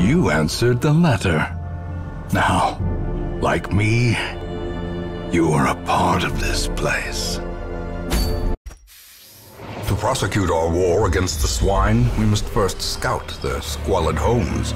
You answered the letter. Now, like me, you are a part of this place. To prosecute our war against the swine, we must first scout their squalid homes.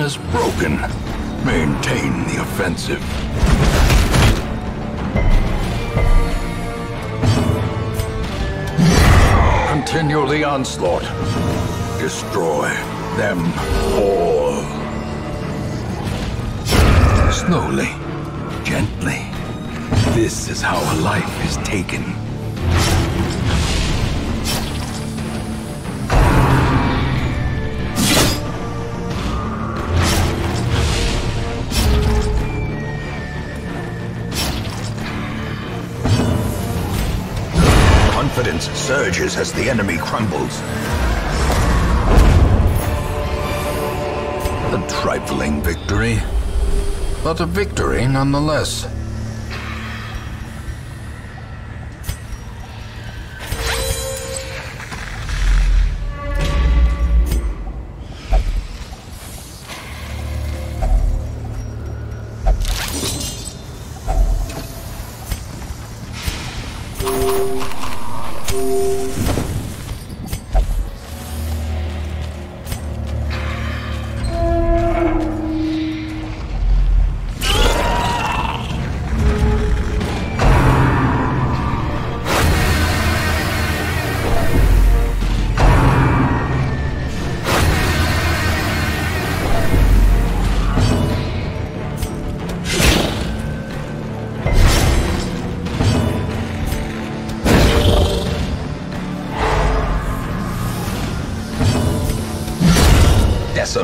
Is broken. Maintain the offensive. Continue the onslaught. Destroy them all. Slowly, gently. This is how a life is taken. Surges as the enemy crumbles. A trifling victory, but a victory nonetheless.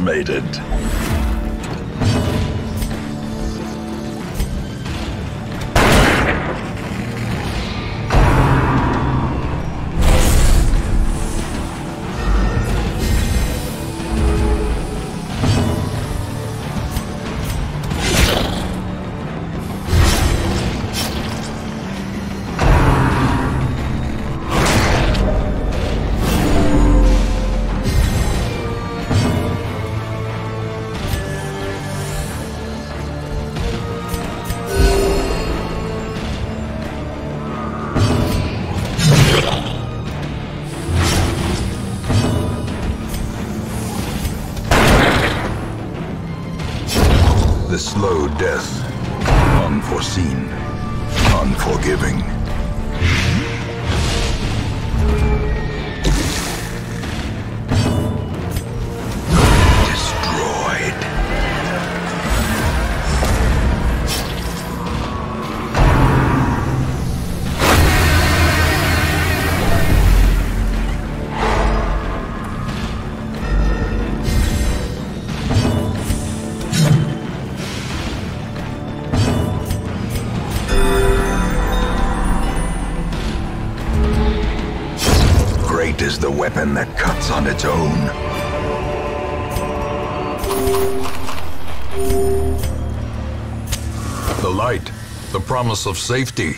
Decimated. Slow death. Unforeseen. Unforgiving. The light, the promise of safety.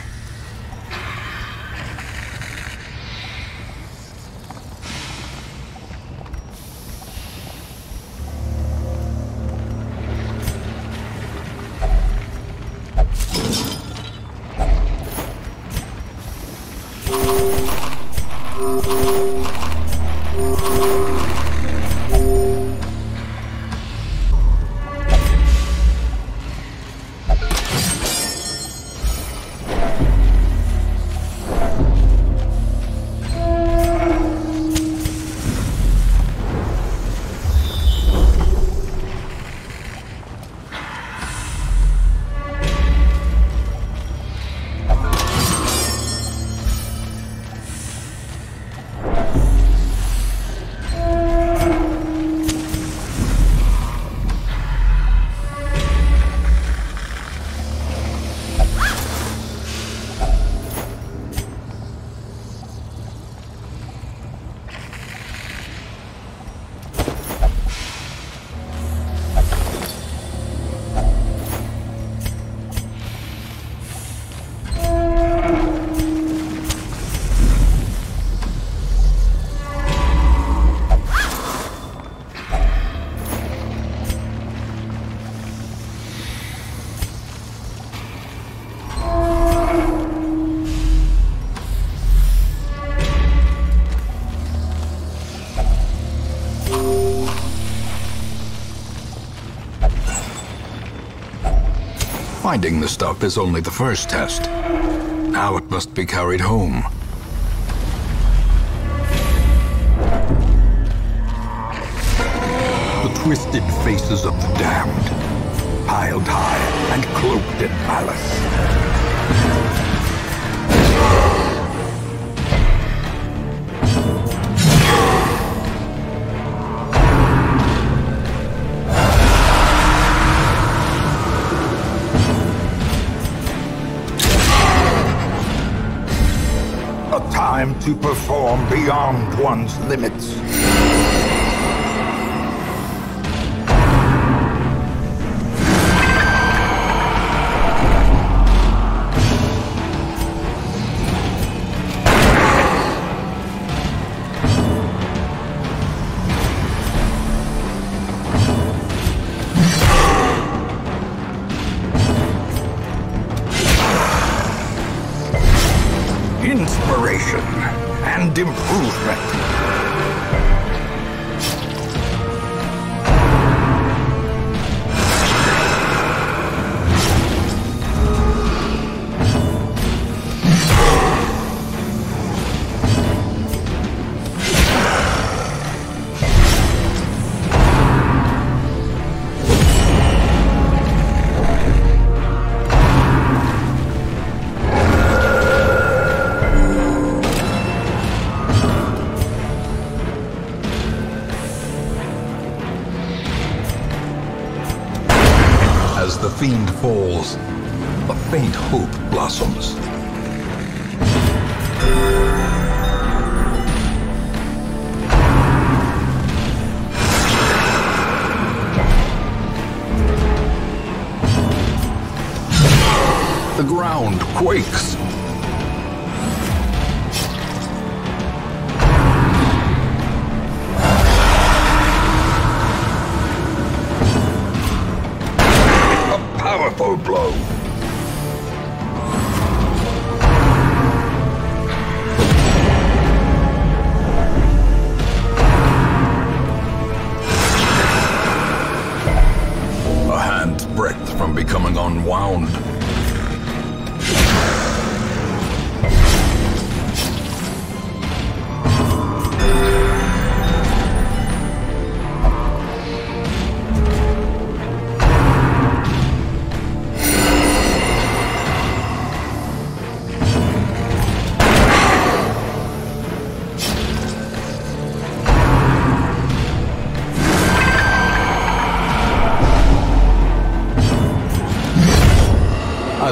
Finding the stuff is only the first test. Now it must be carried home. The twisted faces of the damned, piled high and cloaked in malice. Time to perform beyond one's limits. And improvement. Ground quakes. A powerful blow.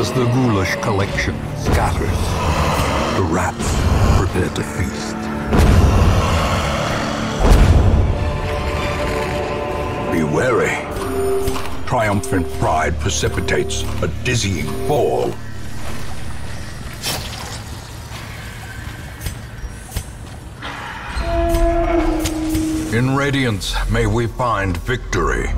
As the ghoulish collection scatters, the rats prepare to feast. Be wary. Triumphant pride precipitates a dizzying fall. In Radiance, may we find victory.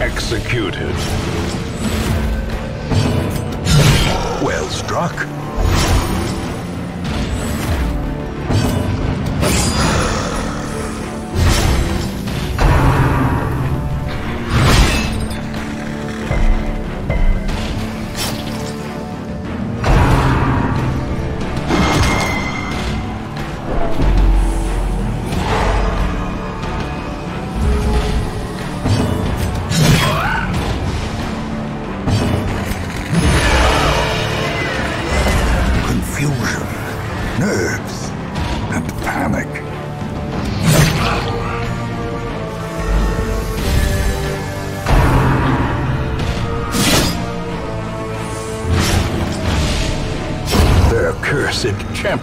Executed.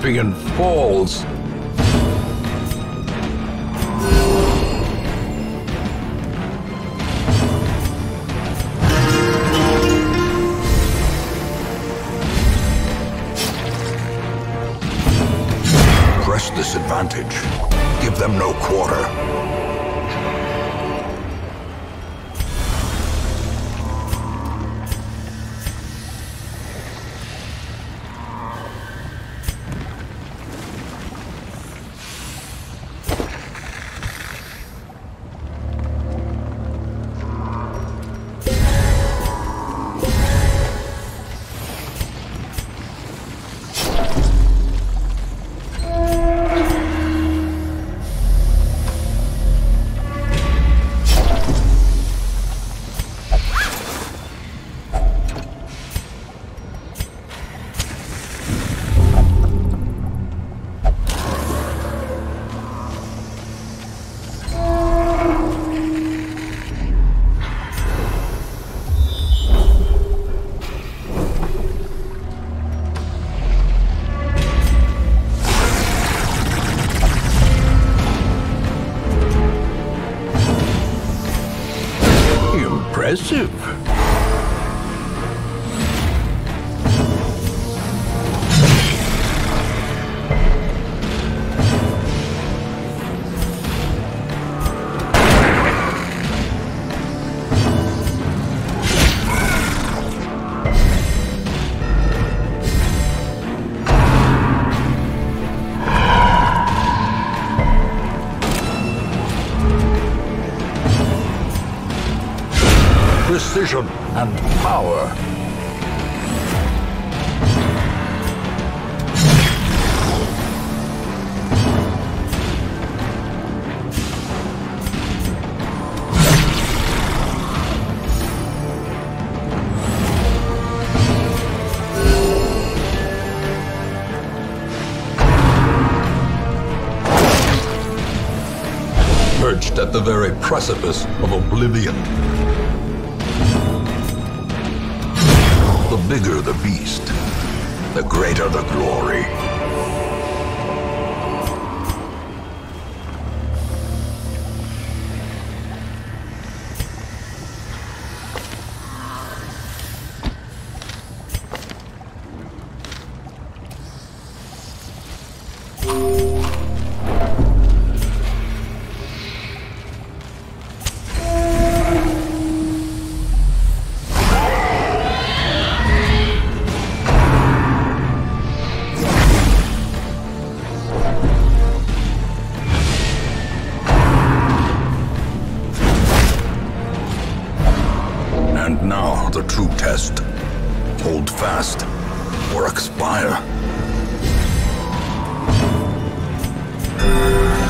Champion falls. Impressive. Perched at the very precipice of oblivion. The bigger the beast, the greater the glory. Eradicated.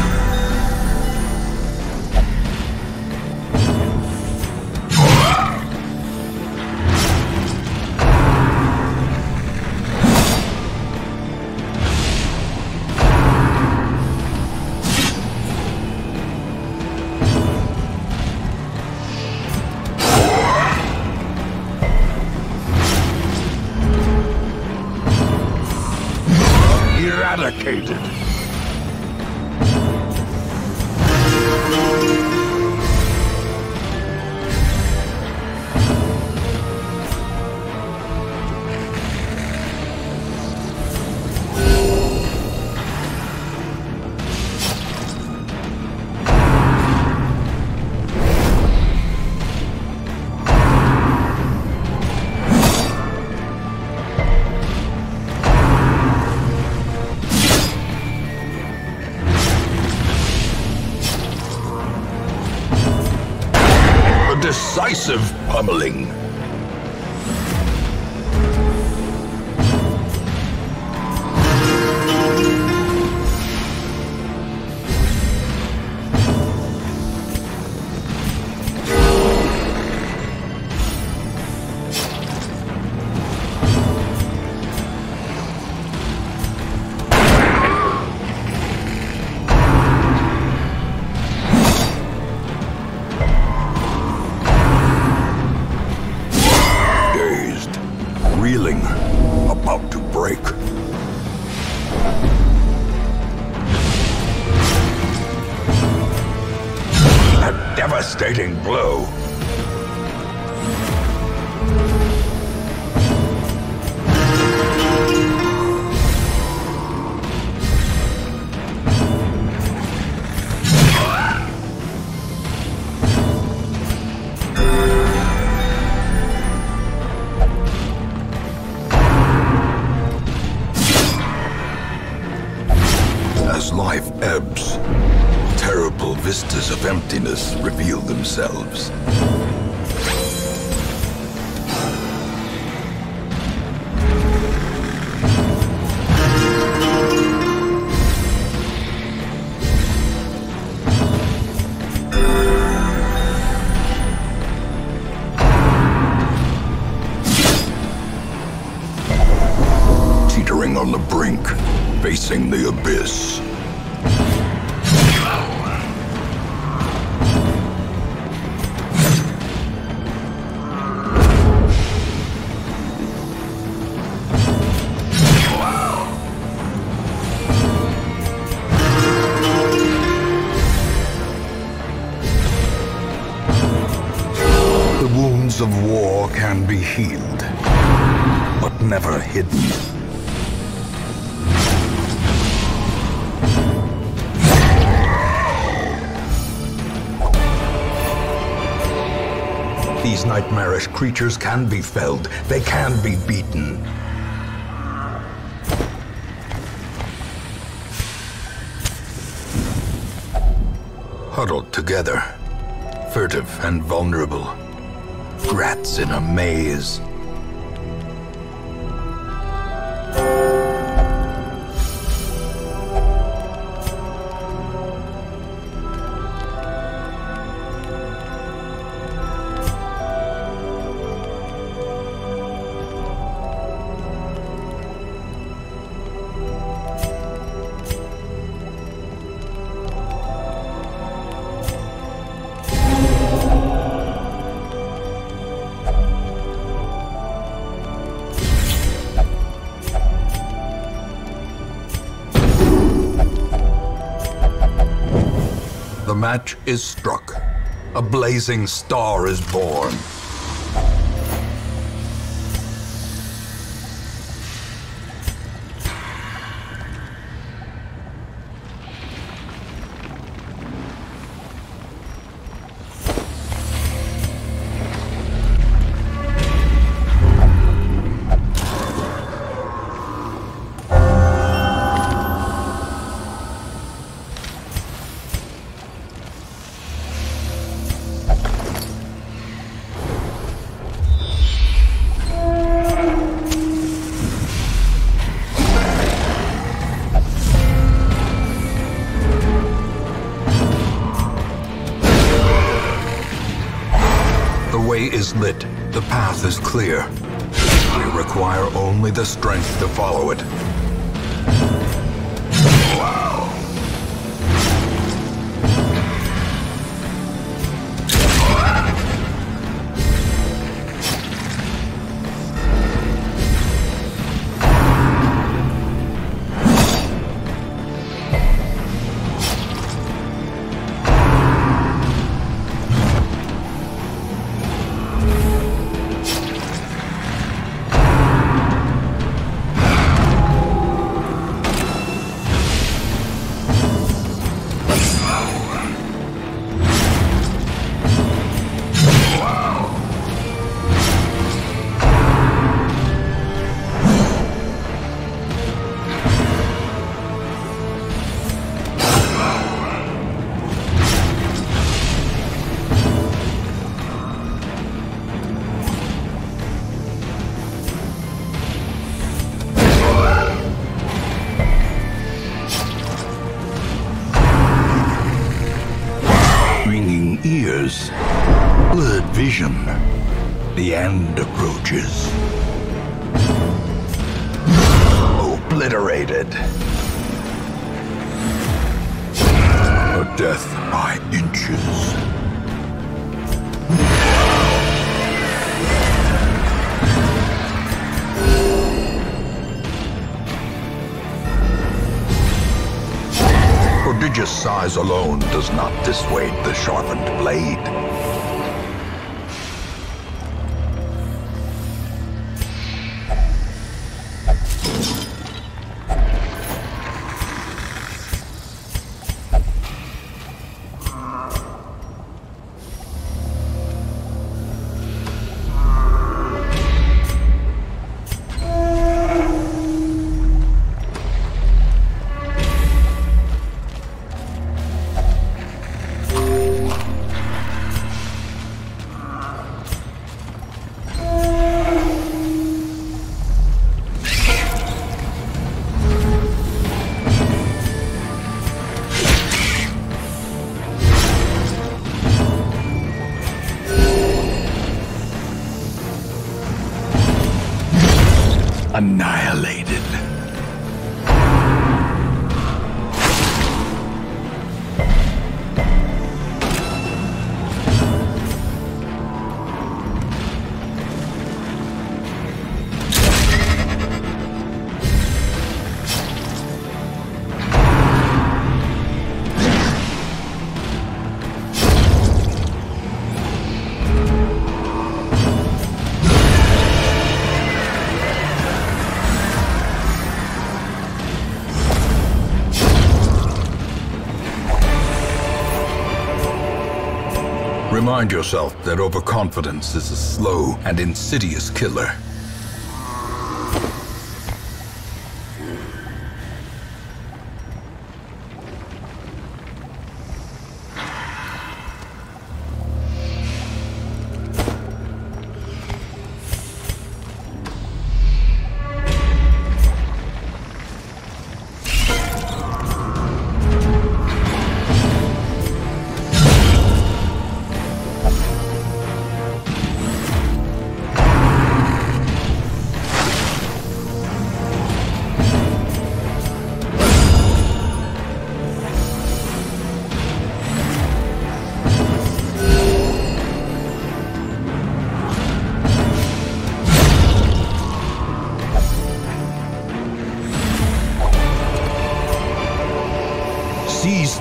Decisive pummeling. Devastating themselves. Of war can be healed, but never hidden. These nightmarish creatures can be felled. They can be beaten. Huddled together, furtive and vulnerable. Rats in a maze. Match is struck. A blazing star is born. Lit. The path is clear. We require only the strength to follow it. Inches. Prodigious size alone does not dissuade the sharpened blade. Annihilated. Remind yourself that overconfidence is a slow and insidious killer.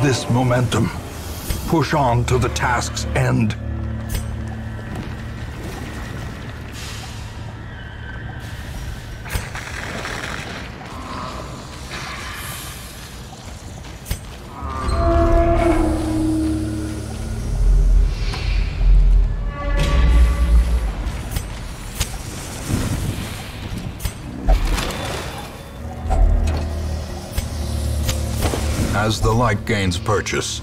This momentum. Push on to the task's end. The light gains purchase,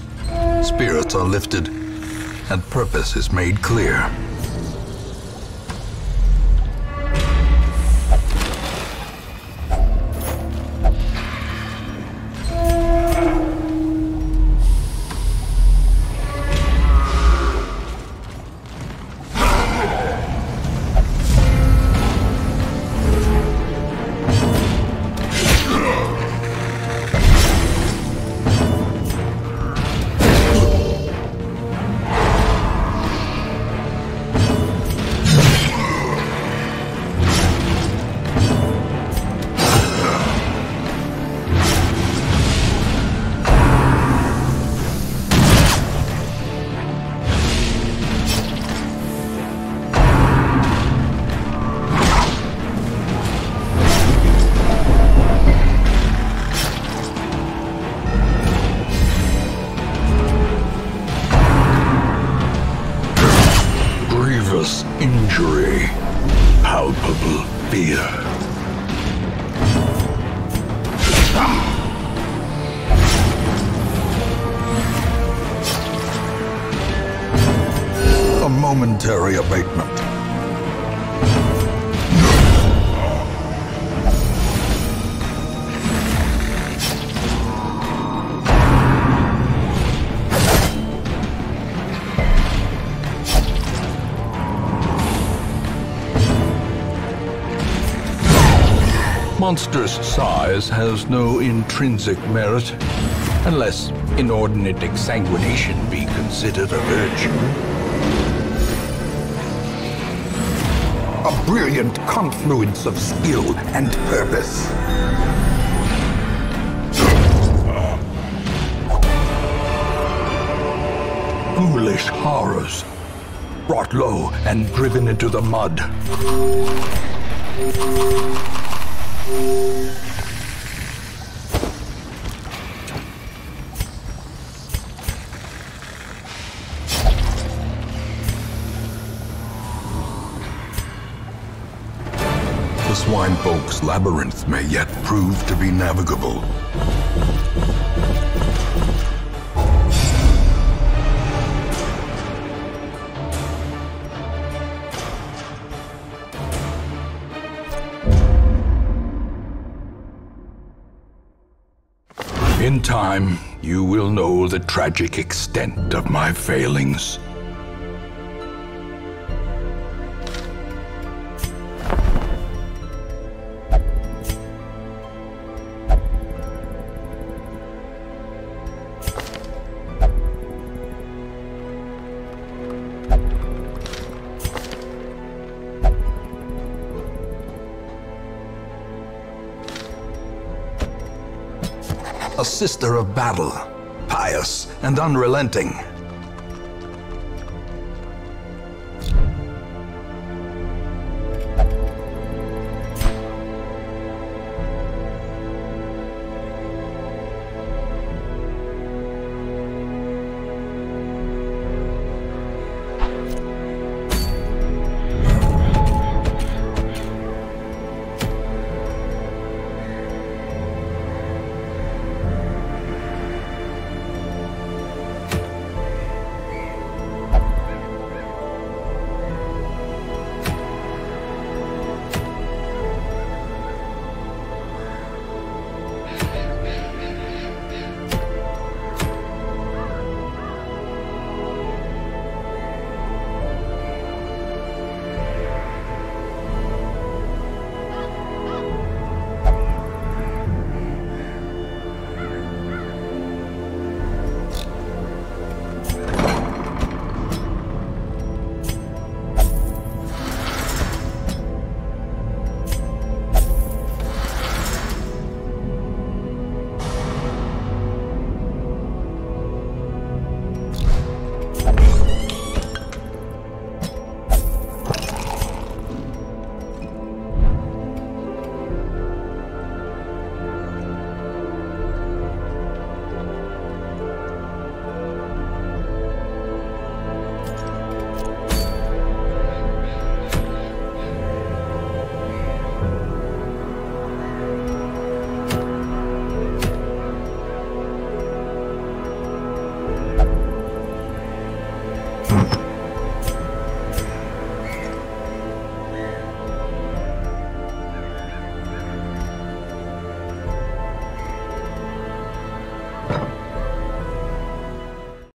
spirits are lifted, and purpose is made clear. Monstrous size has no intrinsic merit, unless inordinate exsanguination be considered a virtue. A brilliant confluence of skill and purpose. foolish horrors, brought low and driven into the mud. The swine folk's labyrinth may yet prove to be navigable. In time, you will know the tragic extent of my failings. Sister of battle, pious and unrelenting.